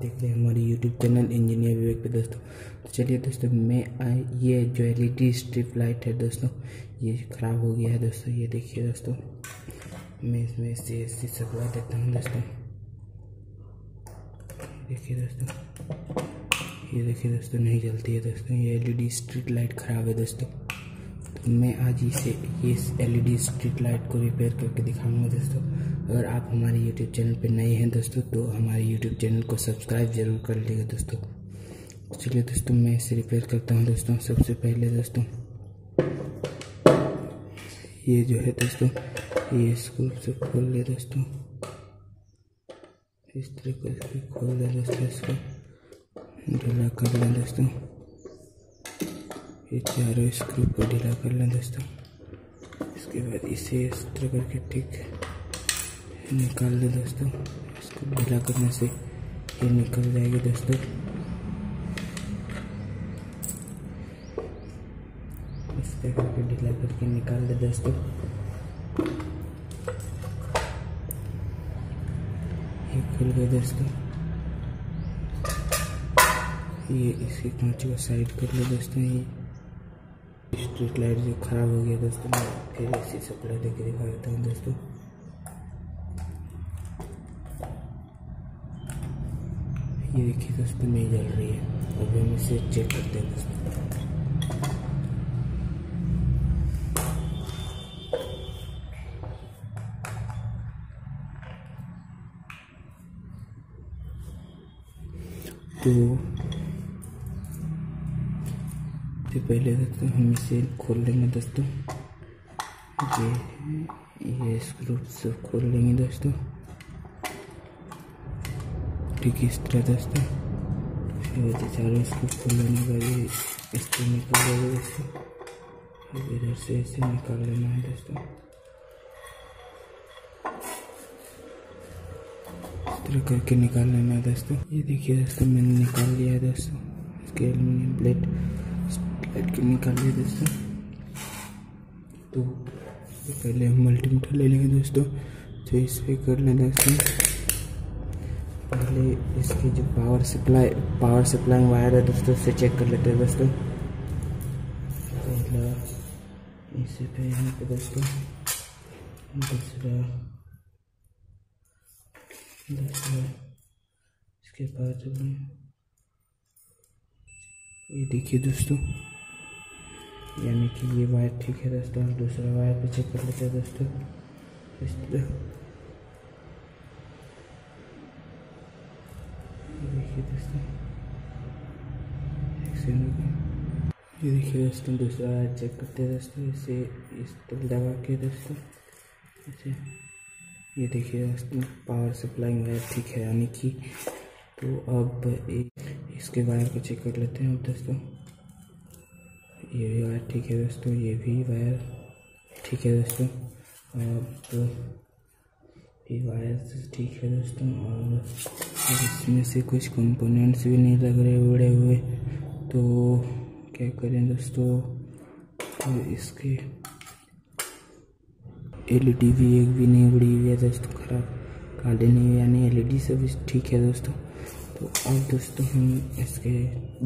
देख रहे हैं हमारे यूट्यूब चैनल इंजीनियर विवेक पे दोस्तों। तो चलिए दोस्तों, मैं ये जो एलईडी स्ट्रिप लाइट है दोस्तों, ये ख़राब हो गया है दोस्तों, ये देखिए दोस्तों। मैं इसमें से सी सप्लाई देता हूँ दोस्तों। देखिए दोस्तों, ये देखिए दोस्तों, नहीं जलती है दोस्तों, ये एलईडी स्ट्रीट लाइट ख़राब है दोस्तों। मैं आज इसे ये एलईडी स्ट्रीट लाइट को रिपेयर करके दिखाऊँगा दोस्तों। अगर आप हमारे यूट्यूब चैनल पर नए हैं दोस्तों तो हमारे यूट्यूब चैनल को सब्सक्राइब ज़रूर कर लीजिएगा दोस्तों। चलिए दोस्तों, मैं इसे रिपेयर करता हूँ दोस्तों। सबसे पहले दोस्तों, ये जो है दोस्तों, ये इसको से खोल लिया दोस्तों। इस तरीके से खोल लिया दोस्तों, इसको ढीला कर लें दोस्तों। ये चारों स्क्रू को ढीला कर लें दोस्तों। इसके बाद इसे इस तरह करके ठीक निकाल लें दोस्तों। इसको ढीला करने से ये निकल जाएगी दोस्तों। इस तरह करके ढीला करके निकाल दे दोस्तों। ये खुल गए दोस्तों। ये इसके कांच को साइड कर लो दोस्तों। ये स्ट्रीट लाइट जो खराब हो गया दोस्तों, मैं फिर इसी सप्लाई देके दिखा देता हूँ दोस्तों। ये देखिए दोस्तों नहीं जल रही है। अब हम इसे चेक करते हैं दोस्तों। तो सबसे पहले दोस्तों हम इसे खोल लेंगे दोस्तों, ये ये स्क्रू सब खोल लेंगे दोस्तों। ठीक इस तरह दोस्तों। फिर चारों स्क्रू खोल लेने के ये इसको निकाल लेंगे दोस्तों इधर से ऐसे निकाल लेना है दोस्तों। करके निकाल लेना है दोस्तों। ये देखिए दोस्तों, मैंने निकाल लिया है दोस्तों। इसके एलुमिनियम प्लेट प्लेट के निकाल लिया दोस्तों? तो पहले हम मल्टीमीटर ले लेंगे दोस्तों। तो इस पर कर लें दोस्तों। पहले इसकी जो power supply power supply wire है दोस्तों उससे चेक कर लेते हैं दोस्तों। पहला इसे पे यहाँ पे दोस्तों, दूसरा इसके बाद ये देखिए दोस्तों। यानी कि ये वायर ठीक है दोस्तों, हम दूसरा वायर पे चेक कर लेते हैं दोस्तों। इस तरह देखिए दोस्तों। ये देखिए दोस्तों, दूसरा वायर चेक करते हैं दोस्तों। इसे इस तरह दबा के दोस्तों। इसे ये देखिए दोस्तों पावर सप्लाई वायर ठीक है, यानी कि तो अब इसके वायर को चेक कर लेते हैं अब दोस्तों। ये भी वायर ठीक है दोस्तों, ये भी वायर ठीक है दोस्तों। अब ये वायर ठीक है दोस्तों, और इसमें से कुछ कंपोनेंट्स भी नहीं लग रहे उड़े हुए। तो क्या करें दोस्तों तो इसके एलईडी भी एक भी नहीं उड़ी हुई है दोस्तों, ख़राब काले नहीं यानी एलईडी सब ठीक है दोस्तों। तो अब दोस्तों हम इसके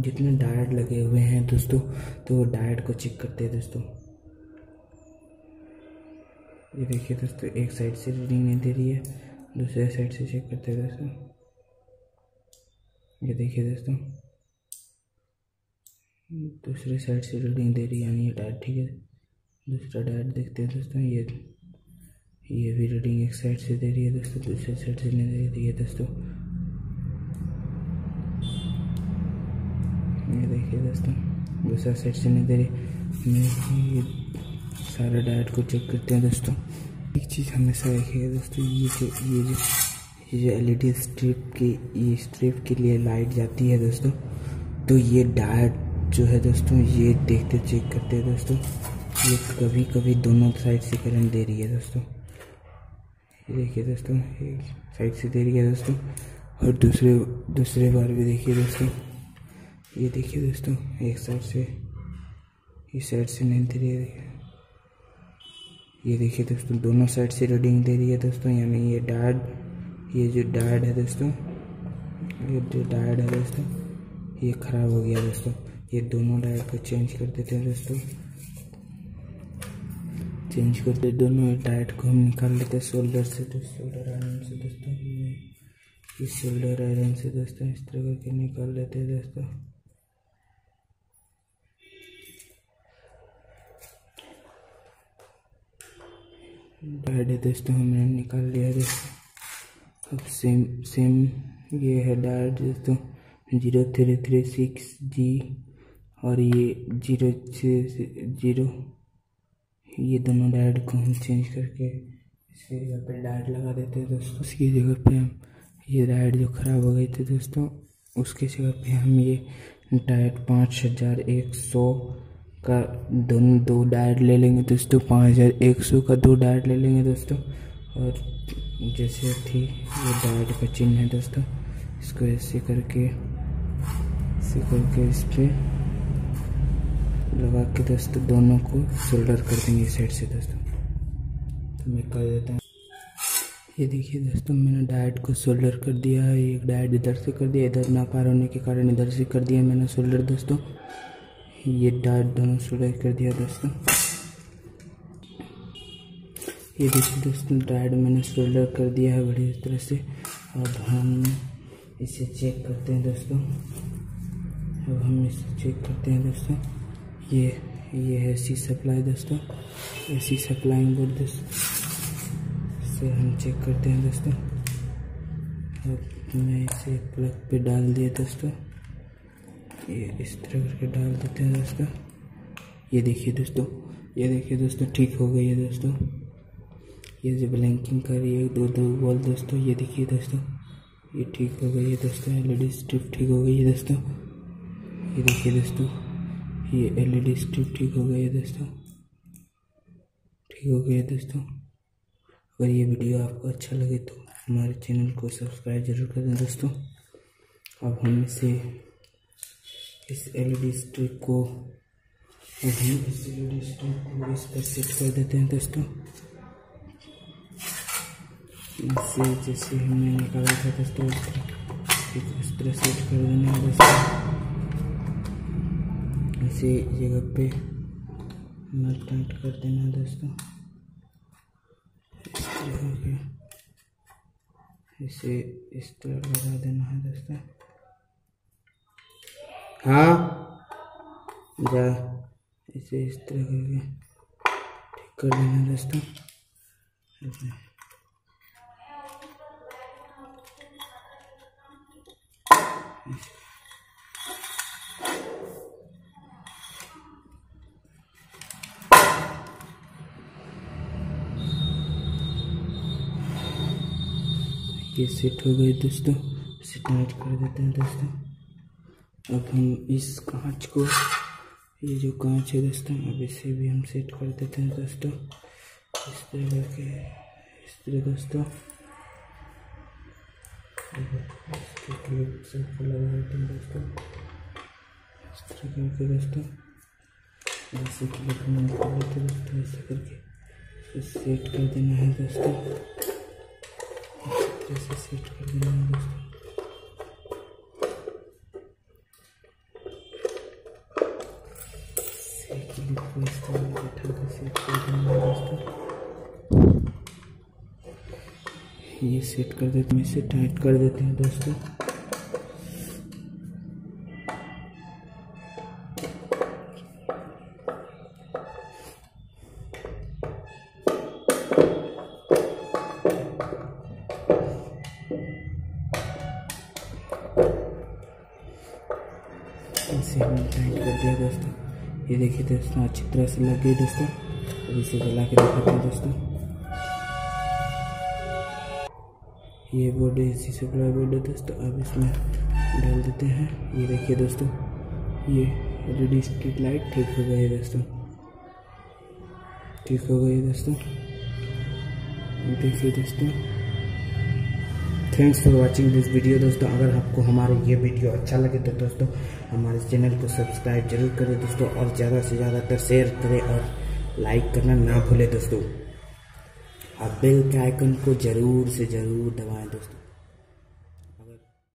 जितने डायट लगे हुए हैं दोस्तों तो डायट को चेक करते हैं दोस्तों। ये देखिए दोस्तों, एक साइड से रीडिंग नहीं दे रही है, दूसरे साइड से चेक करते हैं दोस्तों। ये देखिए दोस्तों, दूसरे साइड से रीडिंग दे रही है, यानी ये डायट ठीक है। दूसरा डायट देखते हैं दोस्तों, ये ये भी रीडिंग एक साइड से दे रही है दोस्तों, दूसरे साइड से नहीं दे रही है दोस्तों ये देखिए दोस्तों। दूसरा साइड से नहीं दे रही। सारा डाइट को चेक करते हैं दोस्तों। एक चीज़ हमेशा रखिएगा दोस्तों, ये जो ये जो ये जो एल ई स्ट्रिप की, ये स्ट्रिप के लिए लाइट जाती है दोस्तों। तो ये डायट जो है दोस्तों, ये देखते चेक करते हैं दोस्तों। ये कभी कभी दोनों साइड से करंट दे रही है दोस्तों। देखिए दोस्तों एक साइड से दे रही है दोस्तों। और दूसरे दूसरे बार भी देखिए दोस्तों। ये देखिए दोस्तों, एक साइड से इस साइड से नहीं दे रही है। ये देखिए दोस्तों, दोनों साइड से रीडिंग दे रही है दोस्तों, यानी ये डाड ये जो डाड है दोस्तों, ये जो डायड है दोस्तों, ये ख़राब हो गया दोस्तों। ये दोनों डायड को चेंज कर देते हैं दोस्तों। चेंज करते दोनों डायट को हम निकाल लेते हैं शोल्डर से तो शोल्डर आयरन से दोस्तों इस शोल्डर आयरन से दोस्तों इस तरह करके निकाल लेते हैं दोस्तों। डायट है दोस्तों हमने निकाल लिया दोस्तों अब सेम सेम ये है डायट दोस्तों zero three three six G और ये ज़ीरो ज़ीरो ये दोनों डायट को हम चेंज करके इसकी जगह पे डायट लगा देते हैं दोस्तों। उसकी जगह पे हम, ये डायट जो ख़राब हो गई थी दोस्तों, उसकी जगह पे हम ये डायट पाँच हज़ार एक सौ का दोनों दो डायट ले लेंगे दोस्तों, पाँच हज़ार एक सौ का दो डायट ले लेंगे दोस्तों। और जैसे थी, ये डायट का चिन्ह है दोस्तों, इसको ऐसे करके ऐसे करके इस पर लगा के दोस्तों दोनों को शोल्डर कर देंगे इस साइड से दोस्तों। तो मैं कर देता हूँ, ये देखिए दोस्तों, मैंने डाइट को शोल्डर कर दिया है, एक डाइट इधर से कर दिया, इधर ना पार होने के कारण इधर से कर दिया मैंने शोल्डर दोस्तों। ये डाइट दोनों शोल्डर कर दिया दोस्तों। ये देखिए दोस्तों डाइट मैंने शोल्डर कर दिया है बड़ी तरह से। अब हम इसे चेक करते हैं दोस्तों। अब हम इसे चेक करते हैं दोस्तों। ये ये है सी सप्लाई दोस्तों। ए सी सप्लाइंग बोर्ड दोस्तों। इसे हम चेक करते हैं दोस्तों। अब मैं इसे प्लग पे डाल दिया दोस्तों। ये इस तरह करके डाल देते हैं दोस्तों। ये देखिए दोस्तों, ये देखिए दोस्तों, ठीक हो गई है दोस्तों। ये जो ब्लैंकिंग कर रही है दो दो बॉल दोस्तों, ये देखिए दोस्तों। ये ठीक हो गई है दोस्तों एलईडी स्ट्रिप ठीक हो गई है दोस्तों। ये देखिए दोस्तों, ये एलईडी स्ट्रिप ठीक हो गई है दोस्तों। ठीक हो गई है दोस्तों। अगर ये वीडियो आपको अच्छा लगे तो हमारे चैनल को सब्सक्राइब ज़रूर कर दें दोस्तों। अब हम इसे इस एलईडी स्ट्रिप को अब हम इस एलईडी स्ट्रिप को इस पर सेट कर देते हैं दोस्तों। इसे जैसे हमने निकाला था दोस्तों, इस तरह सेट कर देना है दोस्तों। इसी जगह पे नट टाइट कर देना है दोस्तों। इस तरह के इसे इस तरह लगा देना है दोस्तों। हाँ? जा, इसे इस तरह करके ठीक कर देना दोस्तों ये सेट हो गई दोस्तों। टाइट कर देते हैं दोस्तों। अब हम इस कांच को, ये जो कांच है दोस्तों, अब इसे भी हम सेट कर देते हैं दोस्तों। इस तरह करके इस तरह दोस्तों। हैं दोस्तों। इस तरह करके दोस्तों। दोस्तों ऐसे करके सेट कर देना है दोस्तों जैसे सेट कर देना है दोस्तों। सेट कर देना है दोस्तों। ये सेट कर देते हैं, इसे टाइट कर देते हैं दोस्तों। इसे हमने टाइट कर दिया दोस्तों। ये देखिए दोस्तों, अच्छी तरह से लग गई दोस्तों। अब इसे जला के दिखाते हैं दोस्तों। ये बोर्ड इसी से बड़ा बोर्ड है दोस्तों, अब इसमें डाल देते हैं। ये देखिए दोस्तों, ये एलईडी स्ट्रीट लाइट ठीक हो गई है दोस्तों। ठीक हो गई है दोस्तों। देखिए दोस्तों thanks for watching this video दोस्तों। अगर आपको हमारे ये वीडियो अच्छा लगे तो दोस्तों, हमारे चैनल को सब्सक्राइब ज़रूर करें, दोस्तों, और ज़्यादा से ज़्यादातर शेयर करें और लाइक करना ना भूलें, दोस्तों। आप बेल के आइकन को ज़रूर से ज़रूर दबाएँ, दोस्तों।